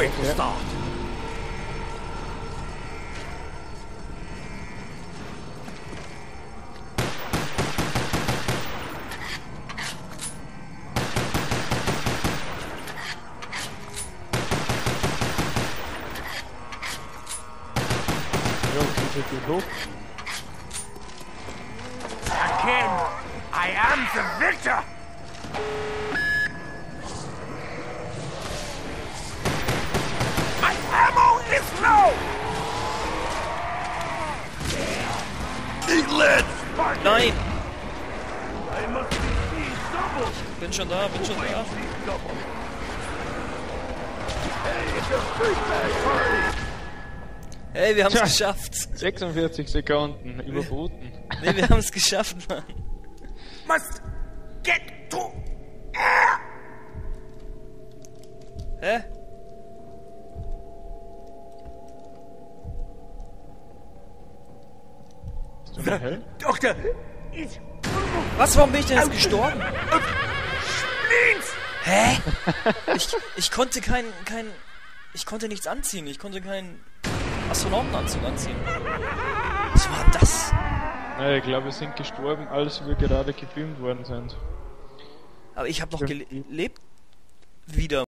where to yeah. start. Again, I am the victor! Lead. Nein! I must be seeing double. Bin schon da, bin schon da. Hey, it's a free bag party. Hey, wir haben's Tja. geschafft. 46 Sekunden, überboten. Nee, wir haben's geschafft, Mann. Must get to air. Hä? It's Was, warum bin ich denn jetzt gestorben? spleens. Hä? Ich, ich konnte kein, kein, ich konnte nichts anziehen. Ich konnte keinen Astronautenanzug anziehen. Was war das? Naja, ich glaube, wir sind gestorben, als wir gerade gefilmt worden sind. Aber ich habe noch gelebt wieder.